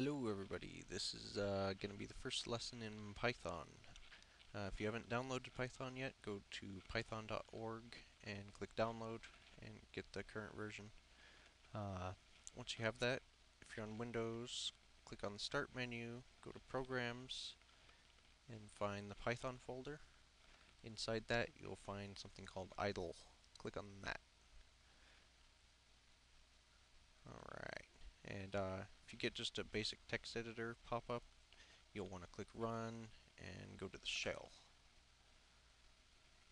Hello everybody, this is uh, going to be the first lesson in Python. Uh, if you haven't downloaded Python yet, go to python.org and click download and get the current version. Uh, once you have that, if you're on Windows, click on the Start menu, go to Programs, and find the Python folder. Inside that, you'll find something called idle. Click on that. And uh, if you get just a basic text editor pop up, you'll want to click Run and go to the shell.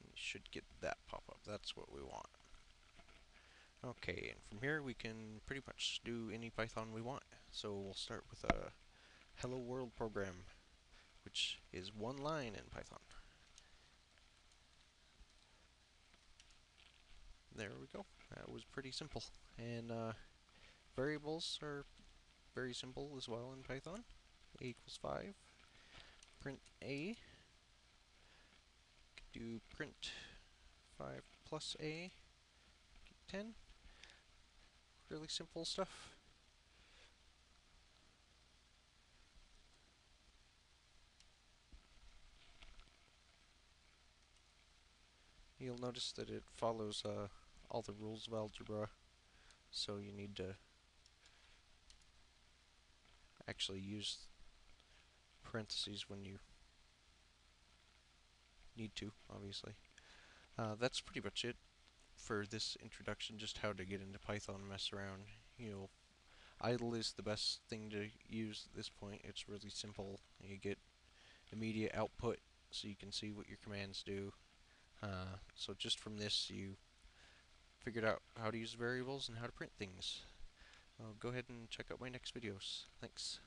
You should get that pop up. That's what we want. Okay, and from here we can pretty much do any Python we want. So we'll start with a hello world program, which is one line in Python. There we go. That was pretty simple. And uh, variables are very simple as well in Python. A equals 5. Print A. Do print 5 plus A. 10. Really simple stuff. You'll notice that it follows uh, all the rules of algebra, so you need to actually use parentheses when you need to, obviously. Uh, that's pretty much it for this introduction, just how to get into Python and mess around. You know, idle is the best thing to use at this point. It's really simple. You get immediate output so you can see what your commands do. Uh, so just from this you figured out how to use variables and how to print things. Uh, go ahead and check out my next videos. Thanks.